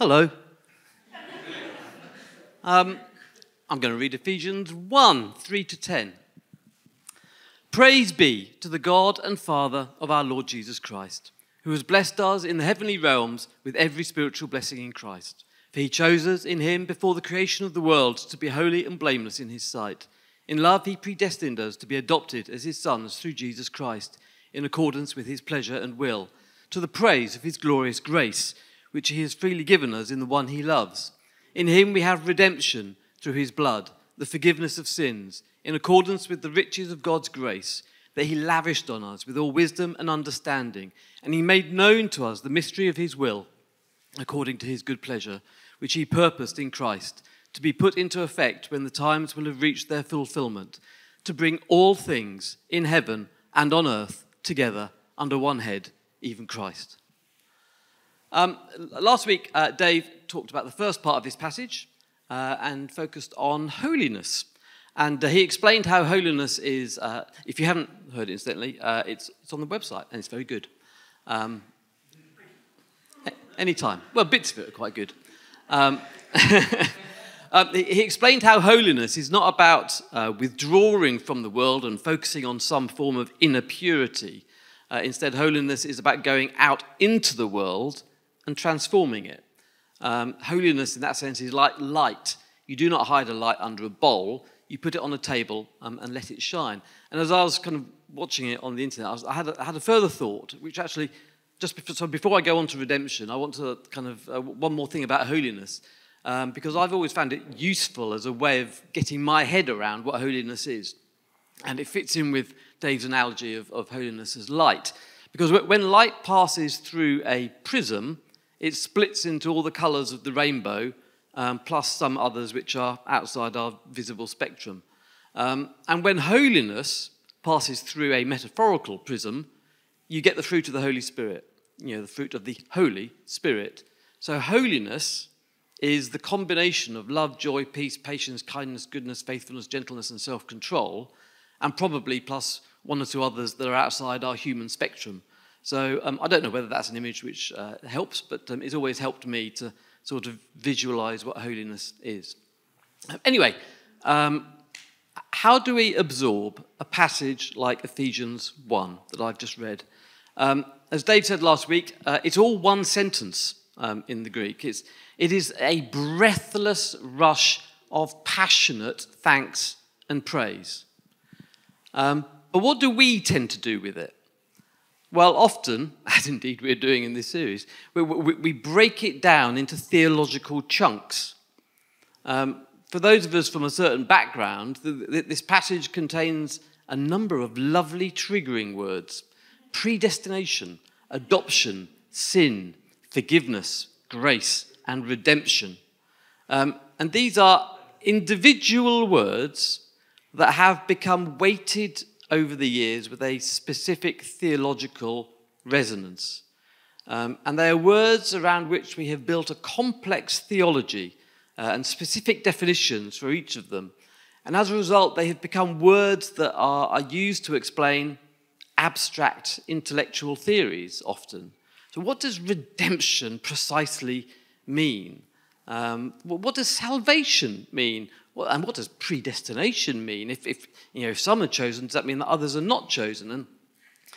Hello. um, I'm going to read Ephesians 1 3 to 10. Praise be to the God and Father of our Lord Jesus Christ, who has blessed us in the heavenly realms with every spiritual blessing in Christ. For he chose us in him before the creation of the world to be holy and blameless in his sight. In love, he predestined us to be adopted as his sons through Jesus Christ, in accordance with his pleasure and will, to the praise of his glorious grace which he has freely given us in the one he loves. In him we have redemption through his blood, the forgiveness of sins, in accordance with the riches of God's grace that he lavished on us with all wisdom and understanding. And he made known to us the mystery of his will, according to his good pleasure, which he purposed in Christ, to be put into effect when the times will have reached their fulfillment, to bring all things in heaven and on earth together under one head, even Christ. Um, last week, uh, Dave talked about the first part of this passage uh, and focused on holiness. And uh, he explained how holiness is, uh, if you haven't heard it incidentally, uh, it's, it's on the website and it's very good. Um, anytime. Well, bits of it are quite good. Um, um, he explained how holiness is not about uh, withdrawing from the world and focusing on some form of inner purity. instead, holiness is about going out into the world and transforming it. Um, holiness, in that sense, is like light. You do not hide a light under a bowl, you put it on a table um, and let it shine. And as I was kind of watching it on the internet, I, was, I, had, a, I had, a further thought, which actually, just before, so before I go on to redemption, I want to kind of, uh, one more thing about holiness. Um, because I've always found it useful as a way of getting my head around what holiness is. And it fits in with Dave's analogy of, of holiness as light. Because when light passes through a prism, it splits into all the colours of the rainbow, um, plus some others which are outside our visible spectrum. Um, and when holiness passes through a metaphorical prism, you get the fruit of the Holy Spirit, you know, the fruit of the Holy Spirit. So, holiness is the combination of love, joy, peace, patience, kindness, goodness, faithfulness, gentleness, and self control, and probably plus one or two others that are outside our human spectrum. So um, I don't know whether that's an image which uh, helps, but um, it's always helped me to sort of visualize what holiness is. Anyway, um, how do we absorb a passage like Ephesians 1 that I've just read? Um, as Dave said last week, uh, it's all one sentence um, in the Greek. It's, it is a breathless rush of passionate thanks and praise. Um, but what do we tend to do with it? Well, often, as indeed we're doing in this series, we, we, we break it down into theological chunks. Um, for those of us from a certain background, the, the, this passage contains a number of lovely triggering words predestination, adoption, sin, forgiveness, grace, and redemption. Um, and these are individual words that have become weighted over the years with a specific theological resonance. Um, and they are words around which we have built a complex theology uh, and specific definitions for each of them. And as a result, they have become words that are, are used to explain abstract intellectual theories often. So, what does redemption precisely mean? Um, what does salvation mean? Well, and what does predestination mean? If, if, you know, if some are chosen, does that mean that others are not chosen? And,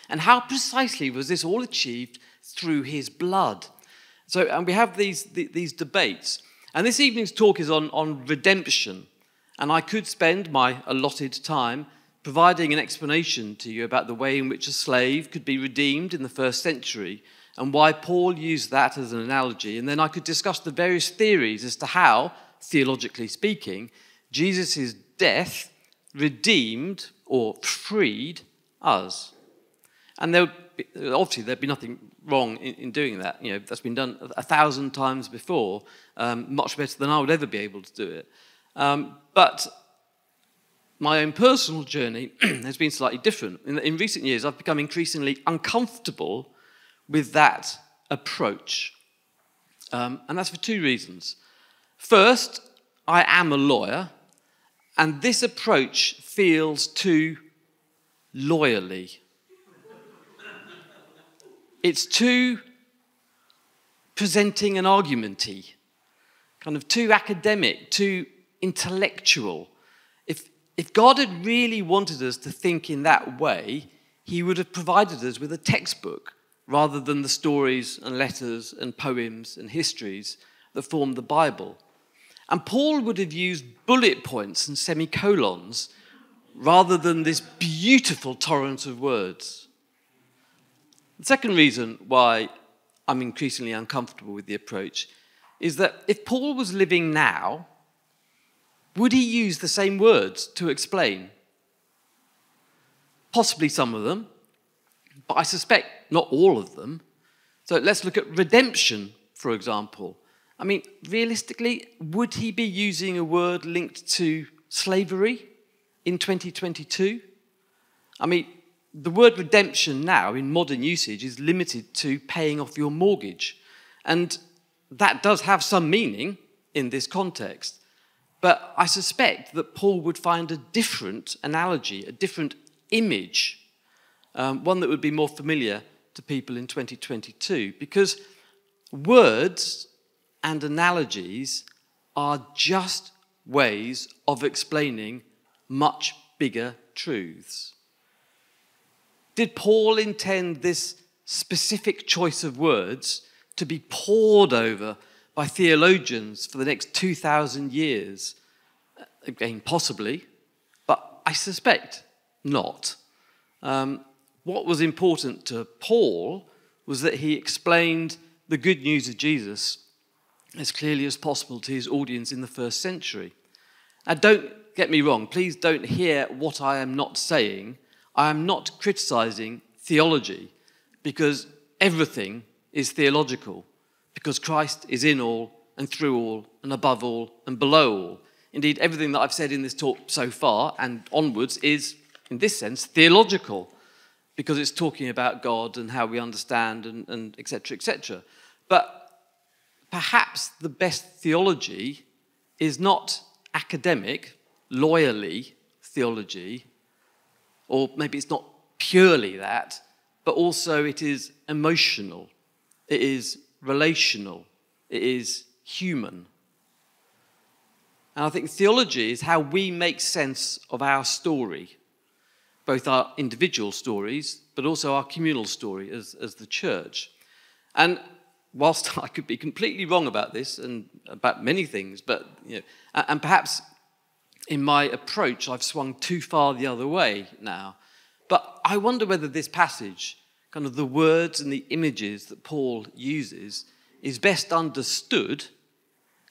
and how precisely was this all achieved through his blood? So, and we have these, these debates. And this evening's talk is on, on redemption. And I could spend my allotted time providing an explanation to you about the way in which a slave could be redeemed in the first century and why Paul used that as an analogy. And then I could discuss the various theories as to how, theologically speaking, Jesus' death redeemed or freed us. And there be, obviously there'd be nothing wrong in, in, doing that. You know, that's been done a thousand times before, um, much better than I would ever be able to do it. Um, but my own personal journey has been slightly different. In, in recent years, I've become increasingly uncomfortable with that approach. Um, and that's for two reasons. First, I am a lawyer, and this approach feels too lawyerly. It's too presenting an argumenty, kind of too academic, too intellectual. If, if God had really wanted us to think in that way, he would have provided us with a textbook rather than the stories and letters and poems and histories that form the Bible. And Paul would have used bullet points and semicolons rather than this beautiful torrent of words. The second reason why I'm increasingly uncomfortable with the approach is that if Paul was living now, would he use the same words to explain? Possibly some of them, but I suspect not all of them. So let's look at redemption, for example. I mean, realistically, would he be using a word linked to slavery in 2022? I mean, the word redemption now in modern usage is limited to paying off your mortgage. And that does have some meaning in this context. But I suspect that Paul would find a different analogy, a different image, um, one that would be more familiar to people in 2022, because words and analogies are just ways of explaining much bigger truths. Did Paul intend this specific choice of words to be pored over by theologians for the next 2,000 years? Again, possibly, but I suspect not. Um, what was important to Paul was that he explained the good news of Jesus as clearly as possible to his audience in the first century. And don't get me wrong, please don't hear what I am not saying I am not criticizing theology because everything is theological, because Christ is in all and through all and above all and below all. Indeed, everything that I've said in this talk so far and onwards is, in this sense, theological because it's talking about God and how we understand and, and etc. etc. But perhaps the best theology is not academic, lawyerly theology, or maybe it's not purely that, but also it is emotional, it is relational, it is human. And I think theology is how we make sense of our story, both our individual stories, but also our communal story as, as the church. And whilst I could be completely wrong about this and about many things, but you know, and perhaps in my approach, I've swung too far the other way now. But I wonder whether this passage, kind of the words and the images that Paul uses, is best understood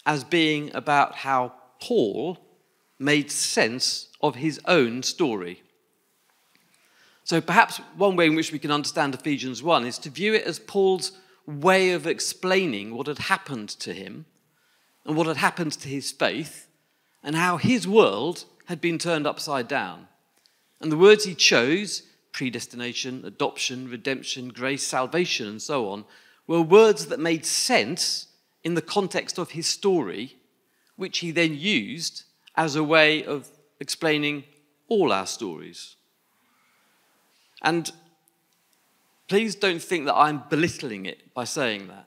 as being about how Paul made sense of his own story. So perhaps one way in which we can understand Ephesians 1 is to view it as Paul's way of explaining what had happened to him and what had happened to his faith and how his world had been turned upside down. And the words he chose predestination, adoption, redemption, grace, salvation, and so on were words that made sense in the context of his story, which he then used as a way of explaining all our stories. And please don't think that I'm belittling it by saying that.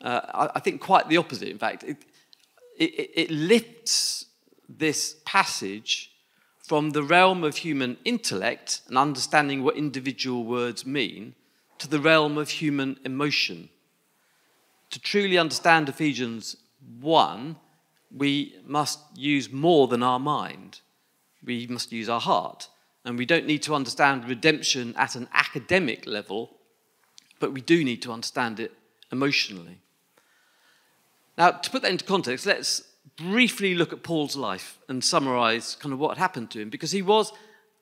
Uh, I, I, think quite the opposite. In fact, it, it, it lifts this passage from the realm of human intellect and understanding what individual words mean to the realm of human emotion. To truly understand Ephesians 1, we must use more than our mind. We must use our heart. And we don't need to understand redemption at an academic level, but we do need to understand it emotionally. Now, to put that into context, let's briefly look at Paul's life and summarize kind of what happened to him, because he was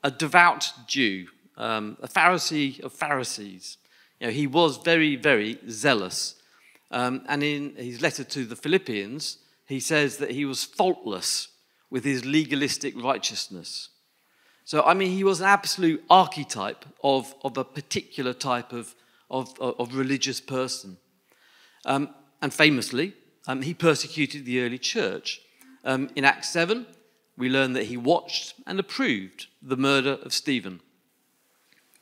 a devout Jew, um, a Pharisee of Pharisees. You know, he was very, very zealous. Um, and in his letter to the Philippians, he says that he was faultless with his legalistic righteousness. So, I mean, he was an absolute archetype of, of a particular type of, of, of religious person. Um, and famously, um, he persecuted the early church. Um, in Acts 7, we learn that he watched and approved the murder of Stephen.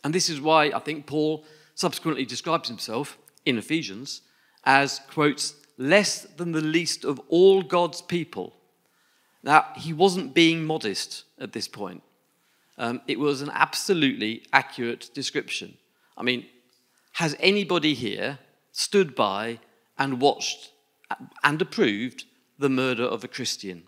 And this is why I think Paul subsequently describes himself in Ephesians as, quotes, less than the least of all God's people. Now, he wasn't being modest at this point. Um, it was an absolutely accurate description. I mean, has anybody here stood by and watched and approved the murder of a Christian?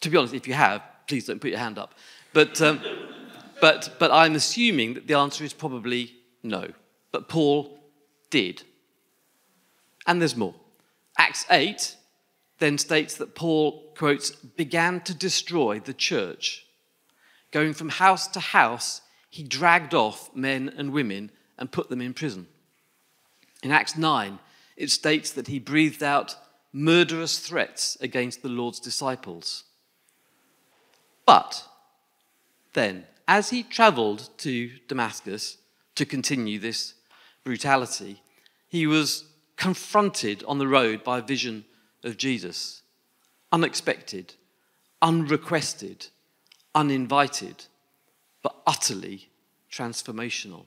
To be honest, if you have, please don't put your hand up. But, um, but, but I'm assuming that the answer is probably no. But Paul did. And there's more. Acts 8 then states that Paul, quotes, began to destroy the church. Going from house to house, he dragged off men and women and put them in prison. In Acts 9, it states that he breathed out murderous threats against the Lord's disciples. But then, as he traveled to Damascus to continue this brutality, he was confronted on the road by a vision of Jesus. Unexpected, unrequested, uninvited, but utterly transformational.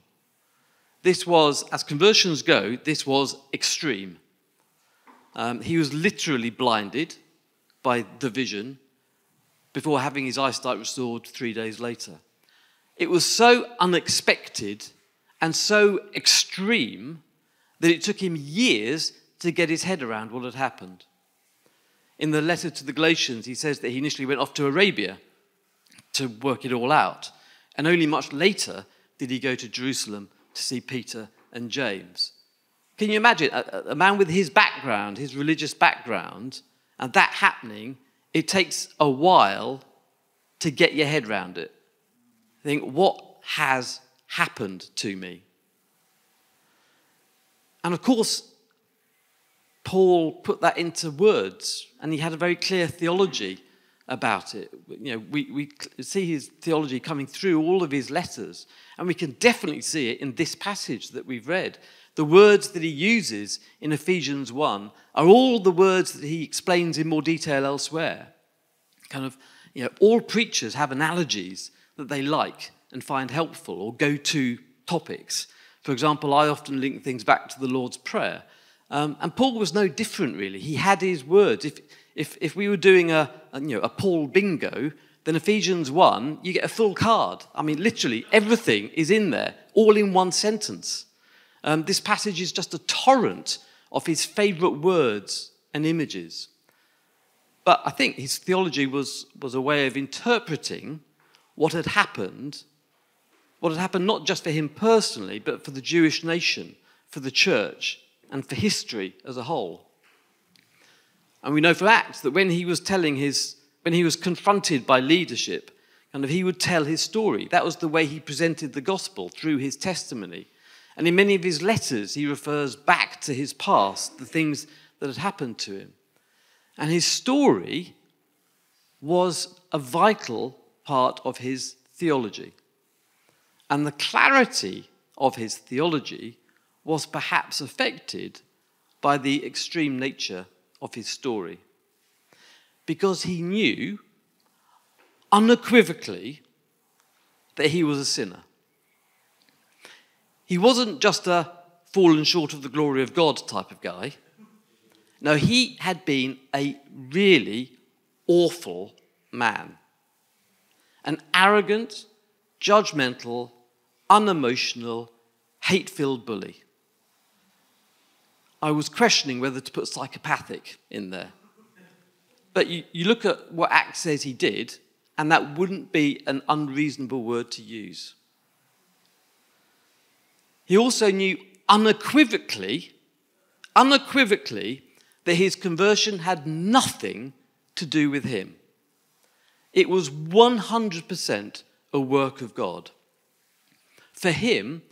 This was, as conversions go, this was extreme. Um, he was literally blinded by the vision before having his eyesight restored three days later. It was so unexpected and so extreme that it took him years to get his head around what had happened. In the letter to the Galatians, he says that he initially went off to Arabia to work it all out. And only much later did he go to Jerusalem to see Peter and James. Can you imagine a, a man with his background, his religious background, and that happening? It takes a while to get your head around it. Think, what has happened to me? And of course, Paul put that into words, and he had a very clear theology about it. You know, we, we see his theology coming through all of his letters, and we can definitely see it in this passage that we've read. The words that he uses in Ephesians 1 are all the words that he explains in more detail elsewhere. Kind of, you know, all preachers have analogies that they like and find helpful or go to topics. For example, I often link things back to the Lord's Prayer. Um, and Paul was no different, really. He had his words. If, if, if we were doing a, a, you know, a Paul bingo, then Ephesians 1, you get a full card. I mean, literally, everything is in there, all in one sentence. Um, this passage is just a torrent of his favorite words and images. But I think his theology was, was a way of interpreting what had happened, what had happened not just for him personally, but for the Jewish nation, for the church, and for history as a whole. And we know from Acts that when he was telling his, when he was confronted by leadership, kind of he would tell his story. That was the way he presented the gospel through his testimony. And in many of his letters, he refers back to his past, the things that had happened to him. And his story was a vital part of his theology. And the clarity of his theology was perhaps affected by the extreme nature of his story. Because he knew unequivocally that he was a sinner. He wasn't just a fallen short of the glory of God type of guy. No, he had been a really awful man. An arrogant, judgmental, unemotional, hate filled bully. I was questioning whether to put psychopathic in there. But you, you look at what Acts says he did, and that wouldn't be an unreasonable word to use. He also knew unequivocally, unequivocally, that his conversion had nothing to do with him. It was 100% a work of God. For him,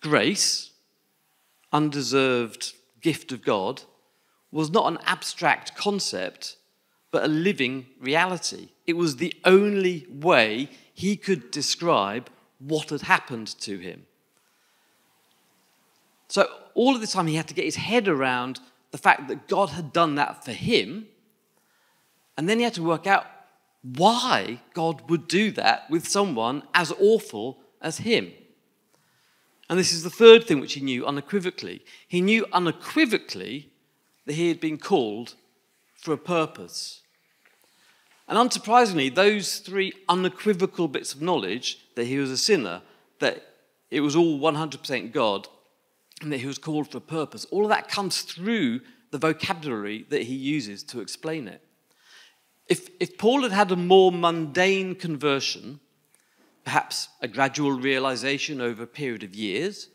grace, undeserved gift of God was not an abstract concept, but a living reality. It was the only way he could describe what had happened to him. So, all of the time, he had to get his head around the fact that God had done that for him. And then he had to work out why God would do that with someone as awful as him. And this is the third thing which he knew unequivocally. He knew unequivocally that he had been called for a purpose. And unsurprisingly, those three unequivocal bits of knowledge that he was a sinner, that it was all 100% God, and that he was called for a purpose, all of that comes through the vocabulary that he uses to explain it. If, if Paul had had a more mundane conversion, perhaps a gradual realization over a period of years,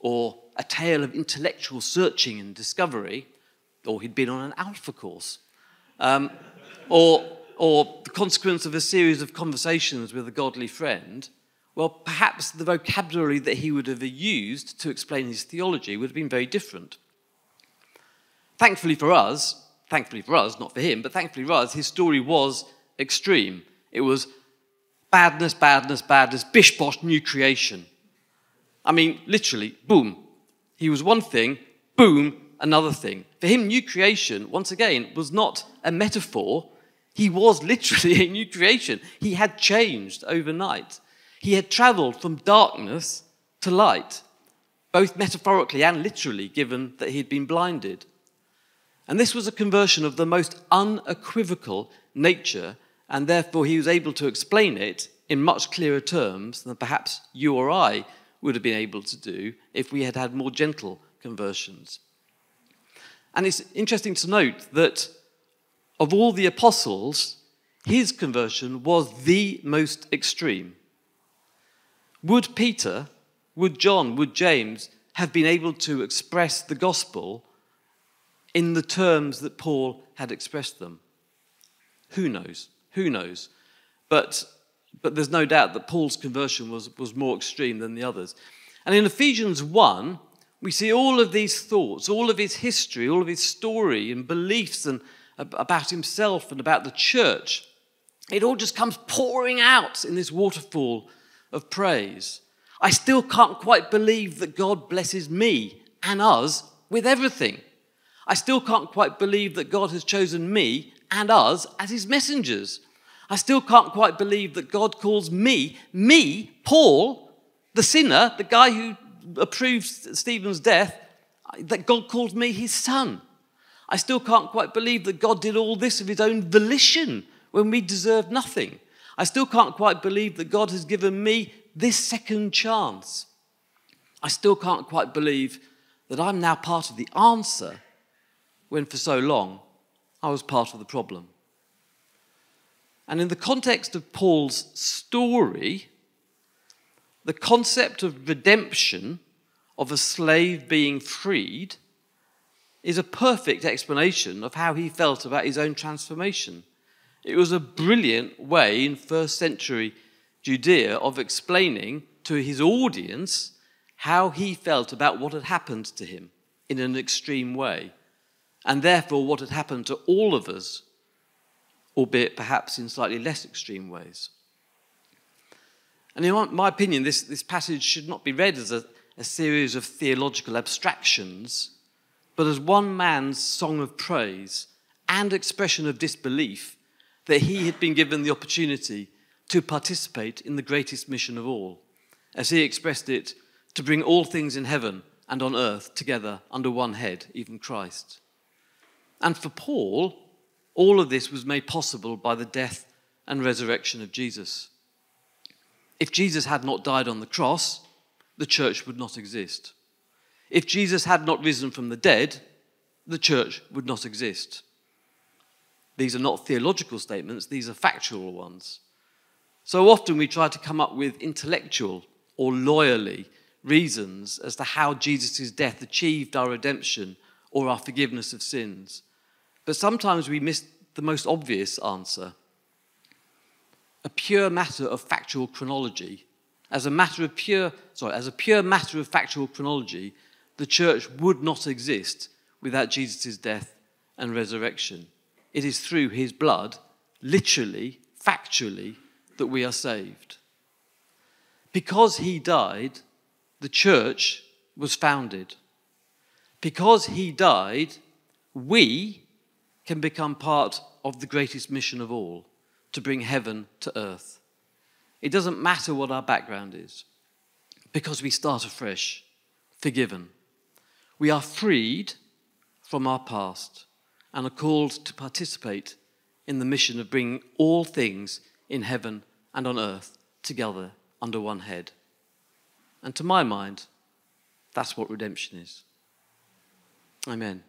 or a tale of intellectual searching and discovery, or he'd been on an alpha course, um, or, or the consequence of a series of conversations with a godly friend, well, perhaps the vocabulary that he would have used to explain his theology would have been very different. Thankfully for us, thankfully for us, not for him, but thankfully for us, his story was extreme. It was badness, badness, badness, bish bosh, new creation. I mean, literally, boom. He was one thing, boom, another thing. For him, new creation, once again, was not a metaphor. He was literally a new creation. He had changed overnight. He had traveled from darkness to light, both metaphorically and literally, given that he had been blinded. And this was a conversion of the most unequivocal nature, and therefore he was able to explain it in much clearer terms than perhaps you or I would have been able to do if we had had more gentle conversions. And it's interesting to note that of all the apostles, his conversion was the most extreme. Would Peter, would John, would James have been able to express the gospel in the terms that Paul had expressed them? Who knows? Who knows? But, but there's no doubt that Paul's conversion was, was more extreme than the others. And in Ephesians 1, we see all of these thoughts, all of his history, all of his story and beliefs and about himself and about the church. It all just comes pouring out in this waterfall of praise. I still can't quite believe that God blesses me and us with everything. I still can't quite believe that God has chosen me and us as his messengers. I still can't quite believe that God calls me, me, Paul, the sinner, the guy who approved Stephen's death, that God calls me his son. I still can't quite believe that God did all this of his own volition when we deserved nothing. I still can't quite believe that God has given me this second chance. I still can't quite believe that I'm now part of the answer when for so long I was part of the problem. And in the context of Paul's story, the concept of redemption, of a slave being freed, is a perfect explanation of how he felt about his own transformation. It was a brilliant way in first century Judea of explaining to his audience how he felt about what had happened to him in an extreme way and therefore what had happened to all of us, albeit perhaps in slightly less extreme ways. And in my opinion, this, this passage should not be read as a, a series of theological abstractions, but as one man's song of praise and expression of disbelief that he had been given the opportunity to participate in the greatest mission of all, as he expressed it, to bring all things in heaven and on earth together under one head, even Christ. And for Paul, all of this was made possible by the death and resurrection of Jesus. If Jesus had not died on the cross, the church would not exist. If Jesus had not risen from the dead, the church would not exist. These are not theological statements, these are factual ones. So often we try to come up with intellectual or lawyerly reasons as to how Jesus' death achieved our redemption or our forgiveness of sins. But sometimes we miss the most obvious answer. A pure matter of factual chronology, as a matter of pure, sorry, as a pure matter of factual chronology, the church would not exist without Jesus' death and resurrection. It is through his blood, literally, factually, that we are saved. Because he died, the church was founded. Because he died, we can become part of the greatest mission of all to bring heaven to earth. It doesn't matter what our background is, because we start afresh, forgiven. We are freed from our past. and are called to participate in the mission of bringing all things in heaven and on earth together under one head. And to my mind, that's what redemption is. Amen.